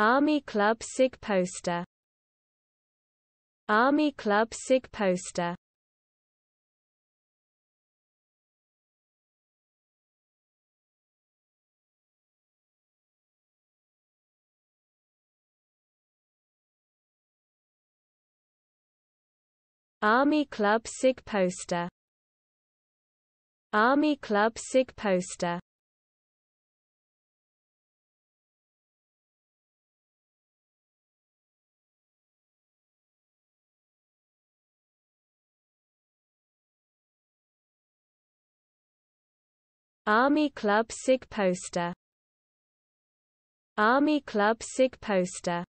Army Club Cig poster. Army Club Cig poster. Army Club Cig poster. Army Club Cig poster Army Club Cig poster. Army Club Cig poster